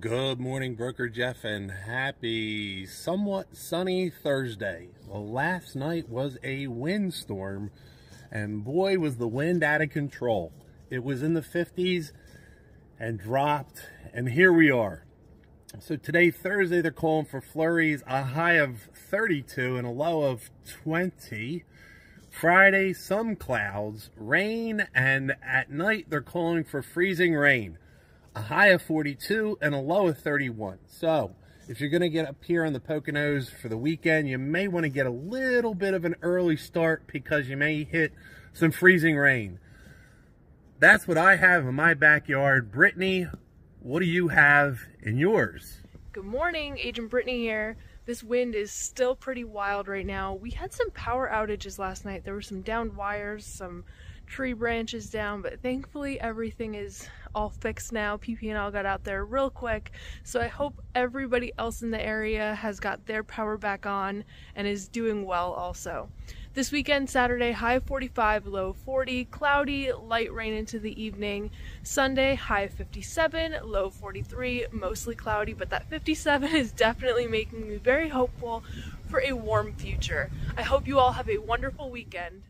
Good morning, Broker Jeff, and happy somewhat sunny Thursday. Well, last night was a windstorm, and boy, was the wind out of control. It was in the 50s and dropped, and here we are. So today, Thursday, they're calling for flurries, a high of 32 and a low of 20. Friday, some clouds, rain, and at night, they're calling for freezing rain a high of 42 and a low of 31. So if you're going to get up here on the Poconos for the weekend, you may want to get a little bit of an early start because you may hit some freezing rain. That's what I have in my backyard. Brittany, what do you have in yours? Good morning, Agent Brittany here. This wind is still pretty wild right now. We had some power outages last night. There were some downed wires, some tree branches down, but thankfully everything is all fixed now. PP&L got out there real quick, so I hope everybody else in the area has got their power back on and is doing well also. This weekend, Saturday, high 45, low 40, cloudy, light rain into the evening. Sunday, high 57, low 43, mostly cloudy, but that 57 is definitely making me very hopeful for a warm future. I hope you all have a wonderful weekend.